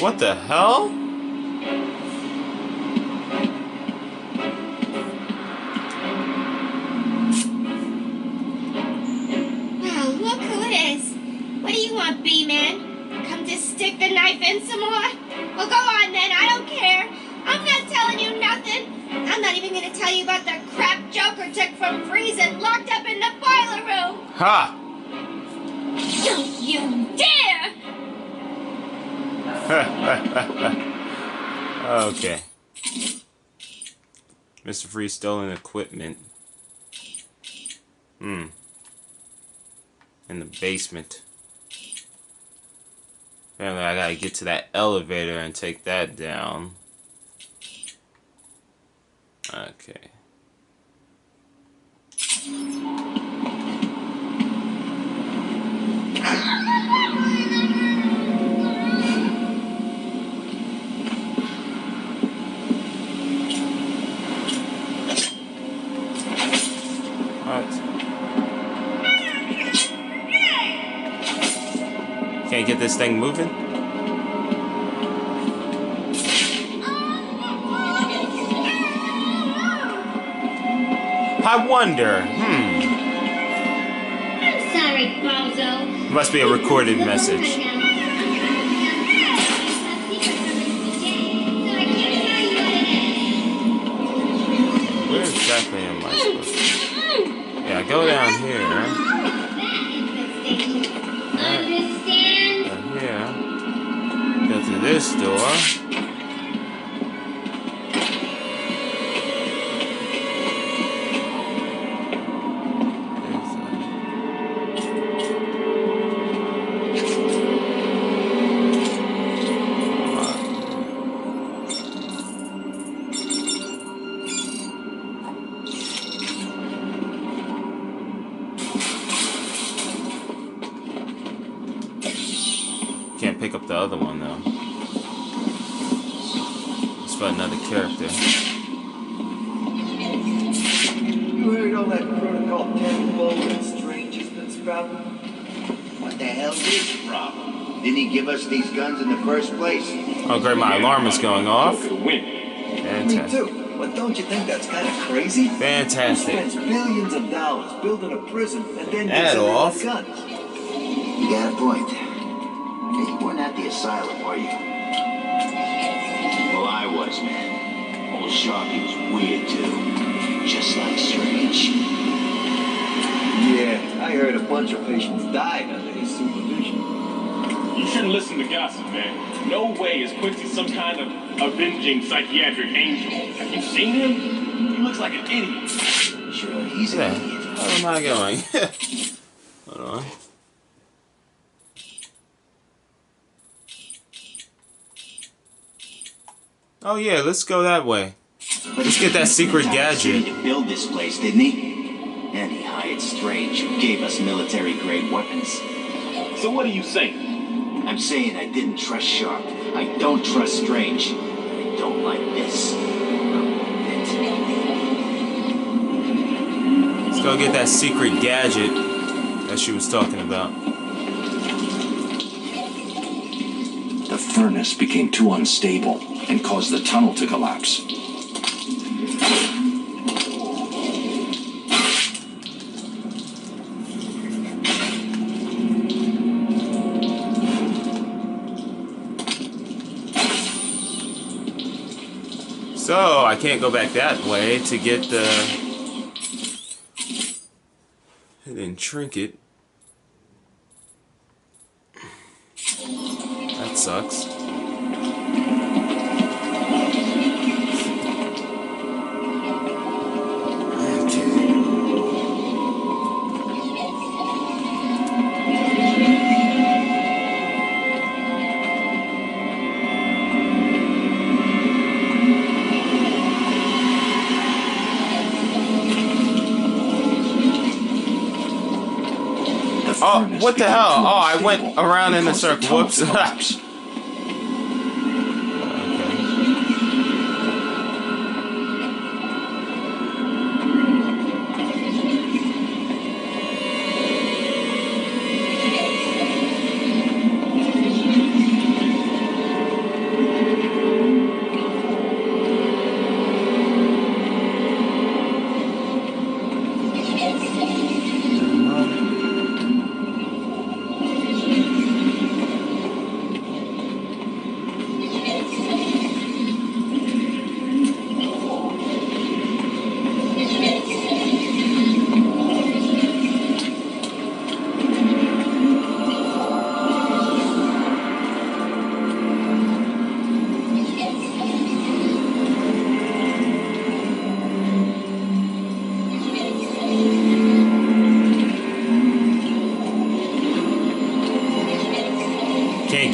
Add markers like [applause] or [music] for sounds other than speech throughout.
What the hell? Oh, look who it is. What do you want, B-Man? Come to stick the knife in some more? Well, go on then. I don't care. I'm not telling you nothing. I'm not even going to tell you about the crap Joker took from locked up in the boiler room. Ha! [laughs] okay. Mr. Freeze stolen equipment. Hmm. In the basement. Apparently I gotta get to that elevator and take that down. Okay. [laughs] thing moving? I wonder. Hmm. I'm sorry, Bozo. Must be a recorded message. Where exactly am I supposed to? Yeah, go down here. This door. It's about another character. You heard all that Protocol 10 bull that Strange has been spouting? What the hell's his problem? Didn't he give us these guns in the first place? Oh great, my alarm is going off. Joker win. Me Fantastic. too. But don't you think that's kind of crazy? He Fantastic. spends billions of dollars building a prison and then That gets away off. guns. You got a point. Hey, you weren't at the asylum, were you? Well, I was, man. Old Sharky was weird, too. Just like Strange. Yeah, I heard a bunch of patients died under his supervision. You shouldn't listen to gossip, man. No way is Quincy some kind of avenging psychiatric angel. Have you seen him? He looks like an idiot. Sure, he's Yeah. an idiot. How am I going? [laughs] Hold on. Oh yeah, let's go that way. But Let's get that secret He gadget. to build this place, didn't he? And he hired Strange, who gave us military-grade weapons. So what are you saying? I'm saying I didn't trust Sharp. I don't trust Strange. I don't like this. Let's go get that secret gadget that she was talking about. The furnace became too unstable and caused the tunnel to collapse. So I can't go back that way to get the hidden trinket. Sucks. Oh, what the hell? Oh, I went around in a the circle. Whoops. [laughs]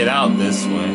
get out this way.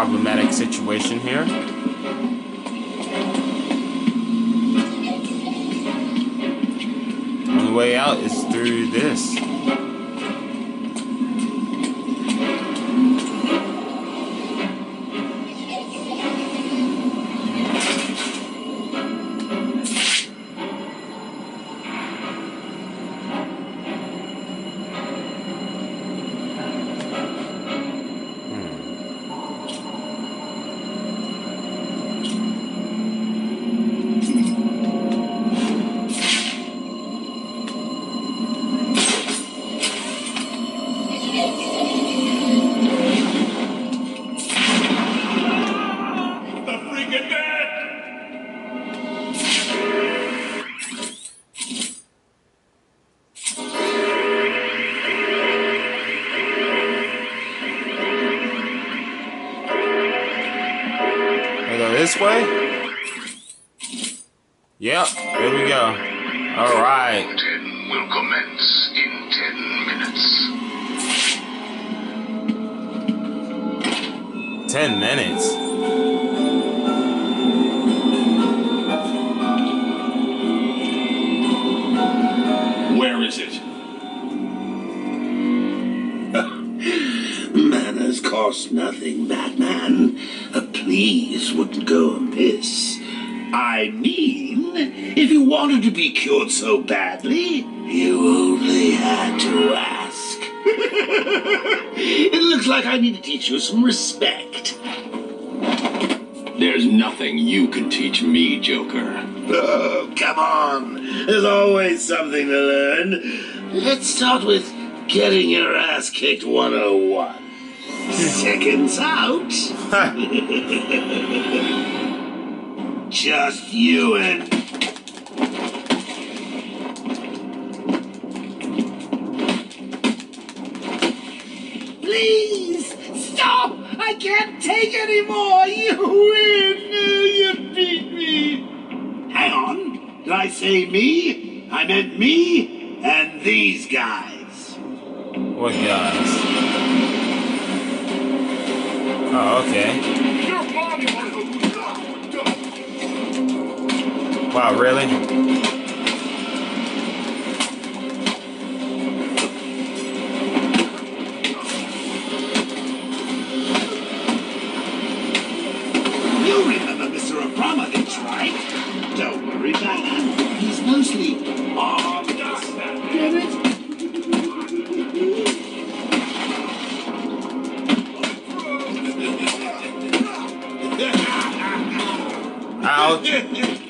Problematic situation here. The only way out is through this. Yep, there we go. Alright. 10 will commence in 10 minutes. Ten minutes. Where is it? [laughs] Manners cost nothing, Batman. A please wouldn't go amiss. I mean, if you wanted to be cured so badly, you only had to ask. [laughs] it looks like I need to teach you some respect. There's nothing you can teach me, Joker. Oh, come on. There's always something to learn. Let's start with getting your ass kicked 101. Seconds out. [laughs] [laughs] Just you and. Please stop! I can't take anymore. You win. You beat me. Hang on. Did I say me? I meant me and these guys. What guys? Oh, okay. Wow, really? You remember Mr. Abramovich, right? Don't worry, Batman. He's mostly armed. Get it? Ouch. [laughs]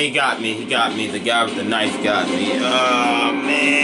he got me. He got me. The guy with the knife got me. Oh, man.